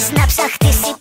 Snapsach, ty si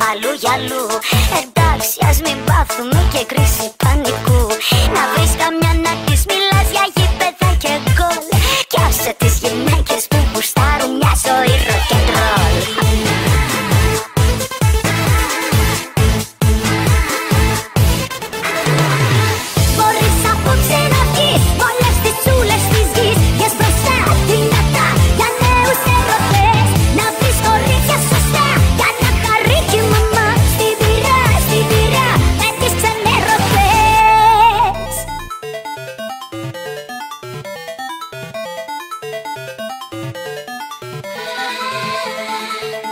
αλλού για αλλού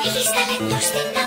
ひしたしてた